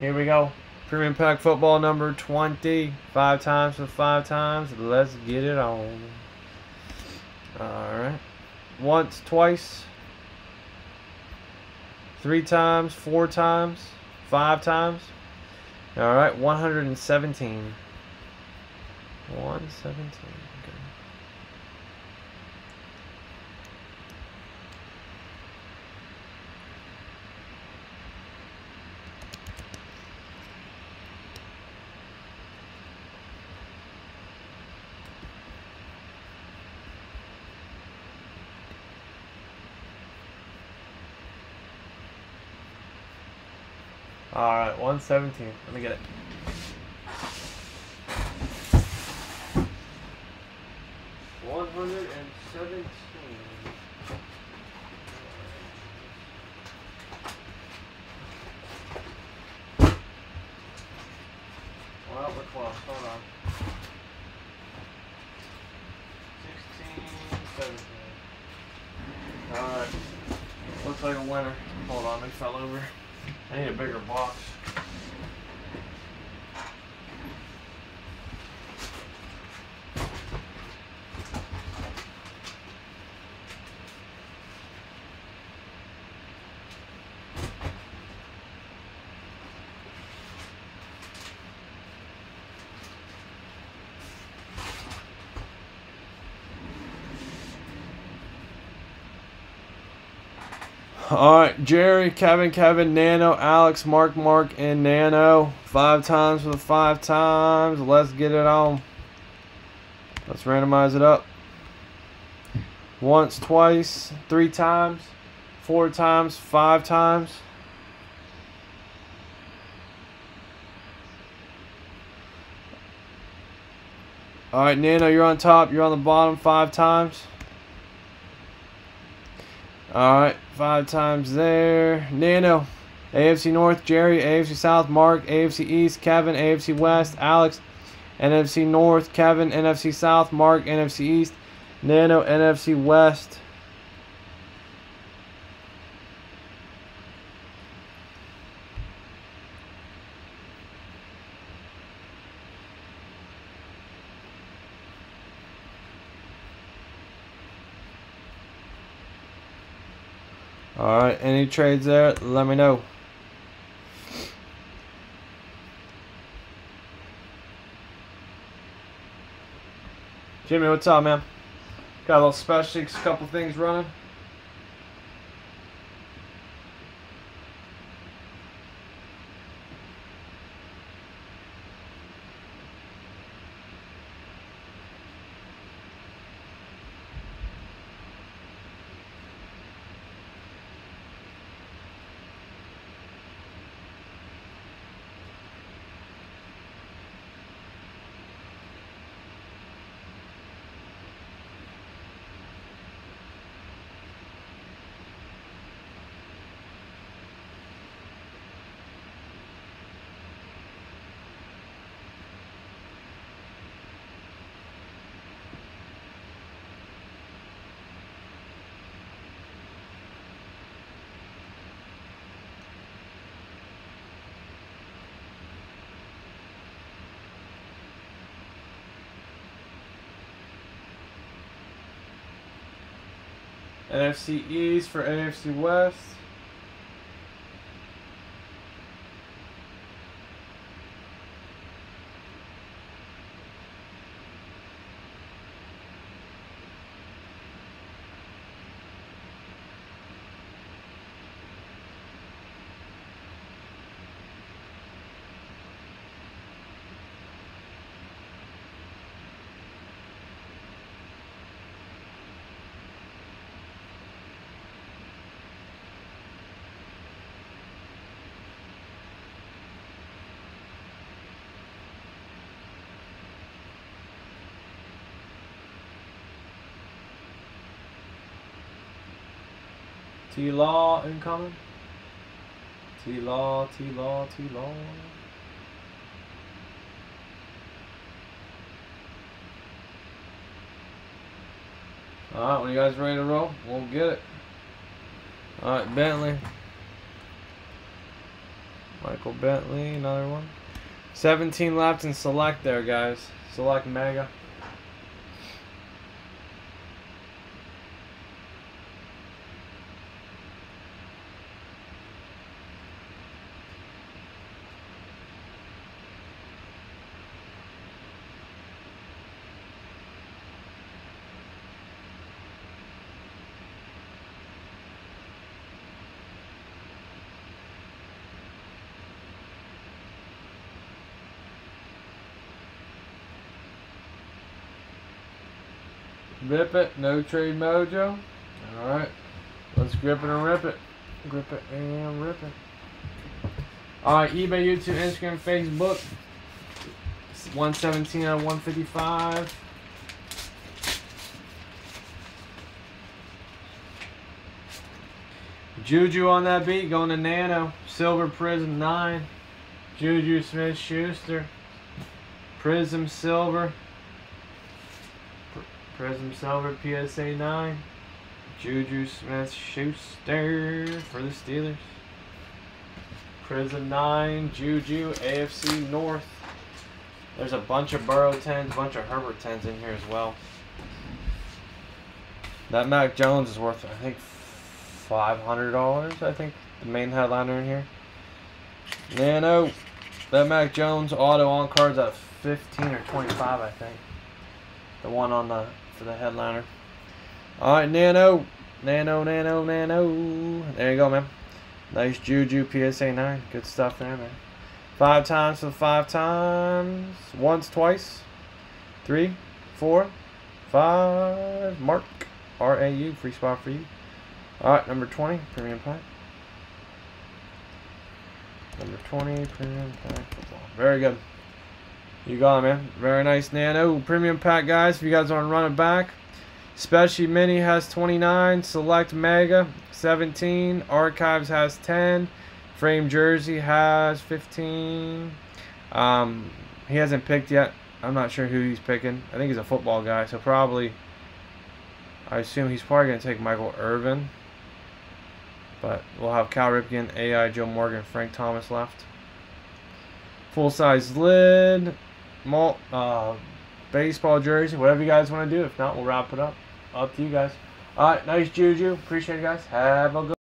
Here we go. Premium Pack Football number 20. Five times for five times. Let's get it on. Alright. Once, twice. Three times, four times, five times. Alright, 117. 117. Okay. Alright, 117. Let me get it. One hundred and seventeen. Well, we're close. Hold on. Sixteen, seventeen. Alright. Looks like a winner. Hold on, it fell over. I need a bigger box. All right, Jerry, Kevin, Kevin, Nano, Alex, Mark, Mark, and Nano. Five times for the five times. Let's get it on. Let's randomize it up. Once, twice, three times, four times, five times. All right, Nano, you're on top. You're on the bottom five times. Alright, five times there. Nano, AFC North, Jerry, AFC South, Mark, AFC East, Kevin, AFC West, Alex, NFC North, Kevin, NFC South, Mark, NFC East, Nano, NFC West. Alright, any trades there? Let me know. Jimmy, what's up, man? Got a little special, couple things running. NFC East for AFC West. T Law incoming. T Law, T Law, T Law. Alright, when you guys ready to roll, we'll get it. Alright, Bentley. Michael Bentley, another one. 17 left in select there, guys. Select mega. Rip it, no trade mojo. Alright. Let's grip it and rip it. Grip it and rip it. Alright, eBay, YouTube, Instagram, Facebook. 117 out of 155. Juju on that beat, going to Nano. Silver Prism 9. Juju Smith Schuster. Prism Silver. Prism Silver PSA 9. Juju Smith Schuster for the Steelers. Prism 9. Juju AFC North. There's a bunch of Burrow 10s, a bunch of Herbert 10s in here as well. That Mac Jones is worth, I think, $500, I think. The main headliner in here. Nano. That Mac Jones auto on cards at 15 or 25, I think. The one on the for the headliner. Alright, Nano. Nano, Nano, Nano. There you go, man. Nice Juju PSA 9. Good stuff there, man. Five times for five times. Once, twice. Three, four, five. Mark. R-A-U. Free spot for you. Alright, number 20. Premium pack. Number 20. Premium pack. Very good. You got it, man. Very nice nano. Premium pack, guys. If you guys want to run it back. Special Mini has 29. Select Mega 17. Archives has 10. Frame Jersey has 15. Um, he hasn't picked yet. I'm not sure who he's picking. I think he's a football guy, so probably. I assume he's probably going to take Michael Irvin. But we'll have Cal Ripken, AI, Joe Morgan, Frank Thomas left. Full size lid malt, uh, baseball jersey, whatever you guys want to do. If not, we'll wrap it up. Up to you guys. All right, nice juju. Appreciate it, guys. Have a good